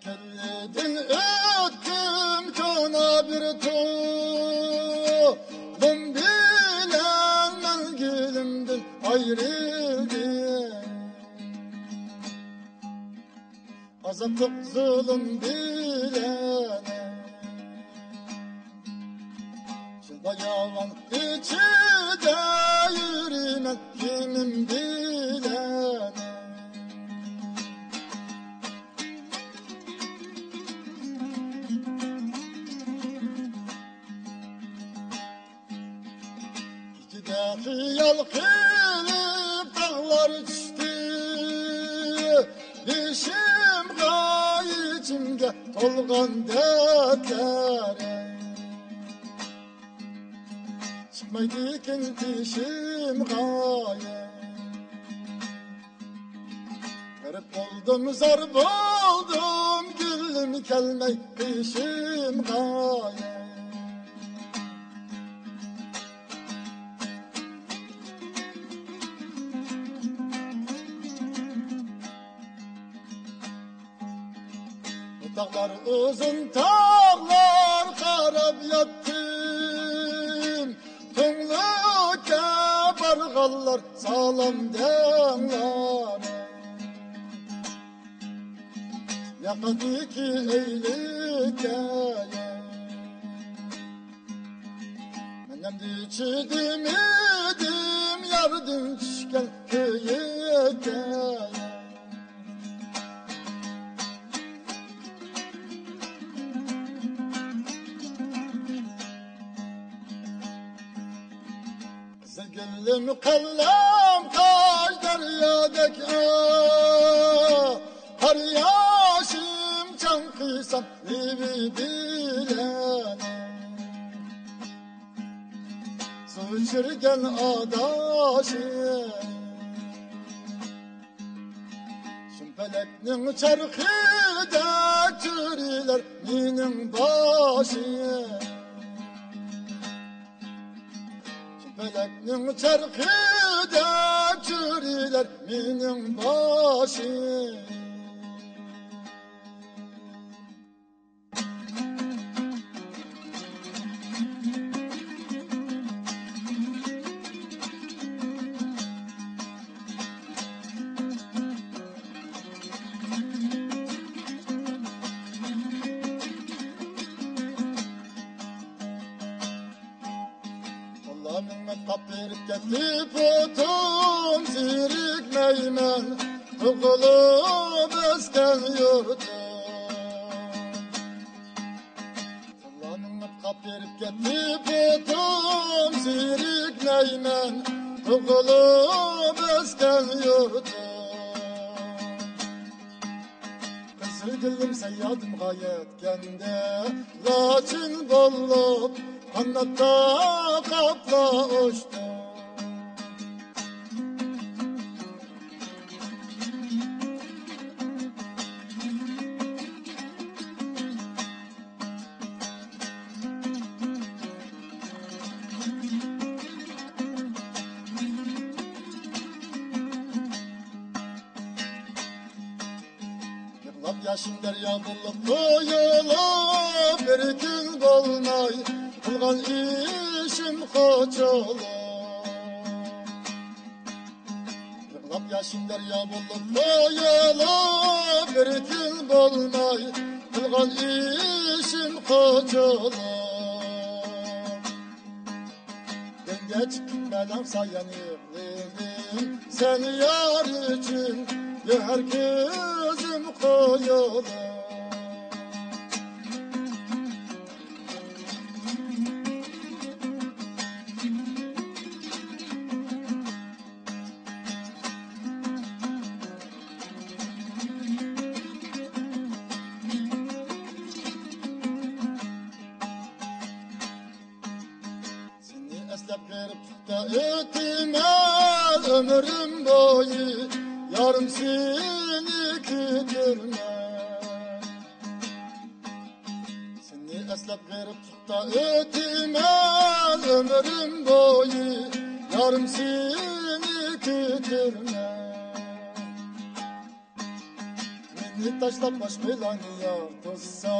Kelledin öttüm kana bir toplum bilen mengilimden ayrıldım. Azaplık zulüm bilen Şılda yalan İkide hıyal kılıp dağlar düştü. İşim gay içimde tolgan dertlere. Çıkmaydı ikin dişim gaye Garip oldum zar oldum Gülüm kelmey kışım gaye Dağlar uzun tağlar karab yattım Tümlükte bargallar sağlam dağlar. Yakadı ki eylike Menem diçidim idim yardım çıkan Gülüm kallam kaç deryadaki Har yaşım can kıysam livi bilen Su içirgen adaşı. Şümpeleknin çarkı da çürüler Minin başı Feleknin çarkı da çürüler Minin başı kapırıp getirip otum Zirikmeymen Tıkılıp esken yurdum Allah'ım kapırıp getirip otum Zirikmeymen Tıkılıp esken yurdum Kızılgülüm seyyadım gayet kendi. Laçın bollup Kannatta kapla uçtu Yıklap yaşım derya bulup koyulup Bir gün dolmay Kılgan işim koç olur? Yıklap yaşım derya bulup koyulup Bir gün dolmay Kılgan işim olur? Ben geç gitmeden sayan yıklıyım Sen yar için. Her gözüm koyulur verip da ötmez ömrüm boyu. Yarım seni kütürme Seni eslep verip da ötmez ömrüm boyu Yarım seni kütürme Beni taşlap başkayla niye tutsam Ot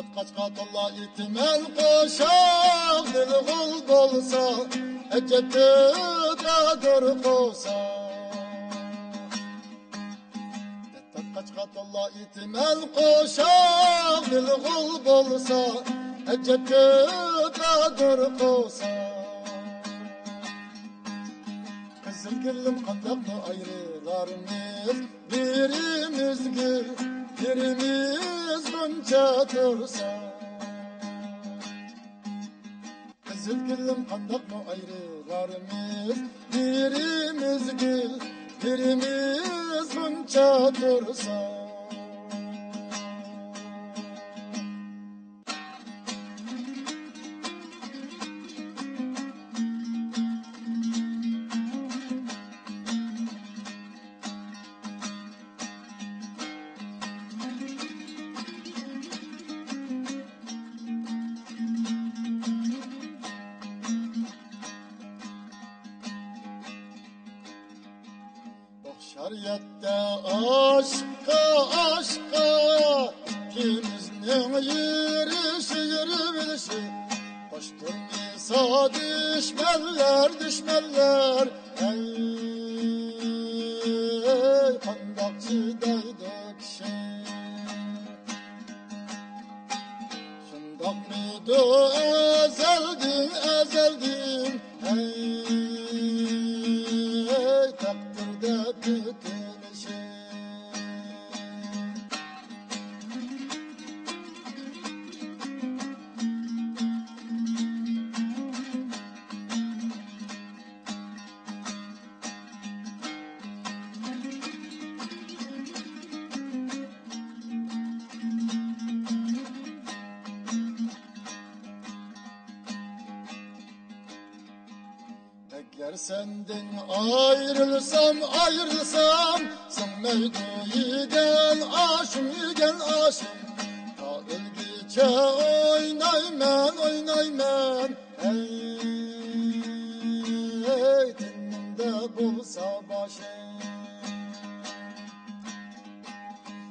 Tatkaçka tolla itimel koşak Dil gul bolsa Eceti kadir kosa Tatkaçka tolla itimel koşak Dil gul bolsa Eceti kadir kosa Kızıl gülüm kandak mı ayrılarımız Birimiz gül Birimiz gonca dursa Kızıl gülüm kandak mı ayrılarımız. Birimiz gül Birimiz gonca dursa Şeriyette aşka aşka ikimizin yürüyüşü yürüyüşü. Koştur İsa düşmeller düşmeller. Ey kandakçı dedik şey. Şundak mıydı ezeldin ezeldin? Ey Eğer senden ayrılsam ayrılsam Sen meydu gel aşım gel aşım Ta ölgüçe oynayman oynayman Ey, ey dinimde bulsa başım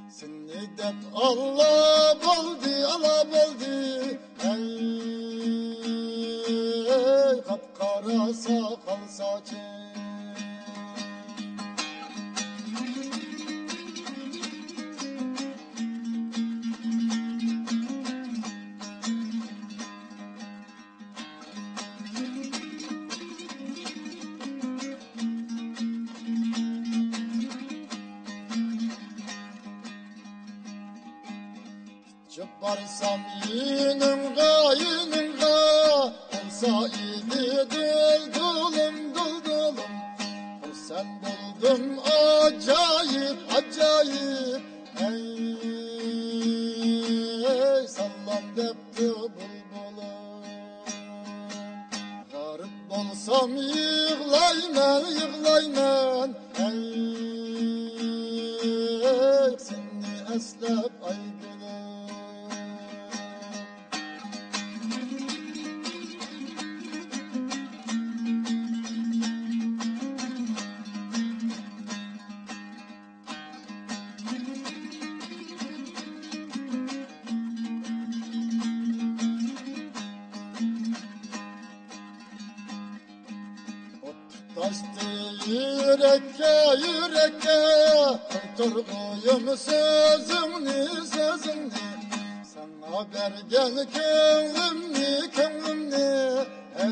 Seni de Allah buldu Allah buldu Ey, ey kapkara sakal saçın Çıparsam yinimga yinimga Olsa idi duldulum duldulum O sen acayip acayip. Ey, sallan depti bulbulum Garip yığlayman Ey, ey seni eslep ay gülüm Taştı yürekke yürekke Turguyum sözümni sözümni Sana haber gel könlümni könlümni Ey,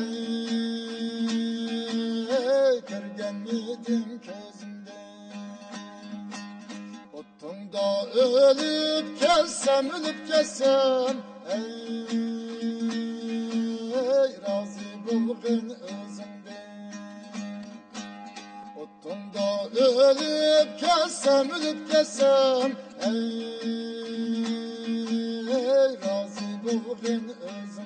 ey görgen miydin közümde Otunda ölüp kessem ölüp kessem Ey, ey razı bulgun ölüp kessem ölüp kessem Ey, ey razı bulgun Nurun